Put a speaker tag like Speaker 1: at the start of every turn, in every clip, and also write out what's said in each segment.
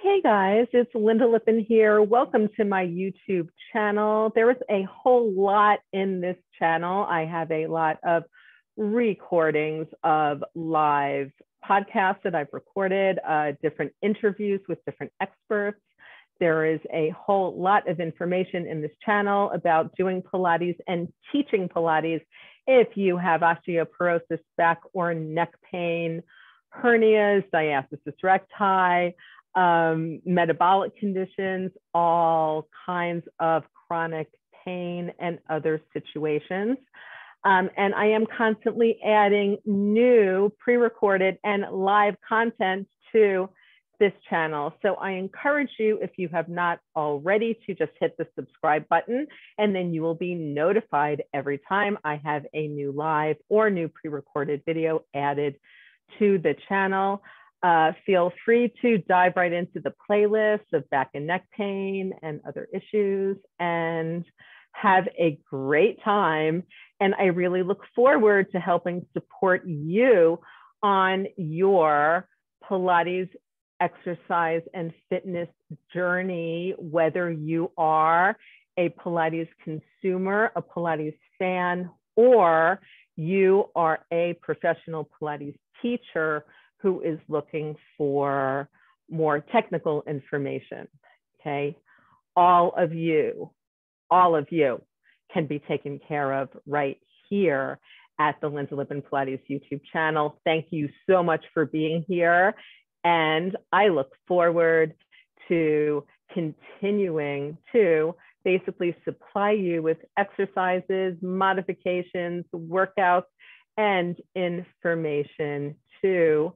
Speaker 1: Hey guys, it's Lynda Lippin here. Welcome to my YouTube channel. There is a whole lot in this channel. I have a lot of recordings of live podcasts that I've recorded, uh, different interviews with different experts. There is a whole lot of information in this channel about doing Pilates and teaching Pilates if you have osteoporosis, back or neck pain, hernias, diastasis recti, um, metabolic conditions, all kinds of chronic pain and other situations. Um, and I am constantly adding new pre-recorded and live content to this channel. So I encourage you, if you have not already, to just hit the subscribe button, and then you will be notified every time I have a new live or new pre-recorded video added to the channel. Uh, feel free to dive right into the playlist of back and neck pain and other issues and have a great time. And I really look forward to helping support you on your Pilates exercise and fitness journey, whether you are a Pilates consumer, a Pilates fan, or you are a professional Pilates teacher who is looking for more technical information. Okay. All of you, all of you can be taken care of right here at the Lynda Lippin Pilates YouTube channel. Thank you so much for being here. And I look forward to continuing to basically supply you with exercises, modifications, workouts, and information to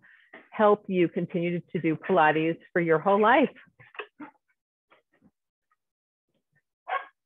Speaker 1: help you continue to do Pilates for your whole life.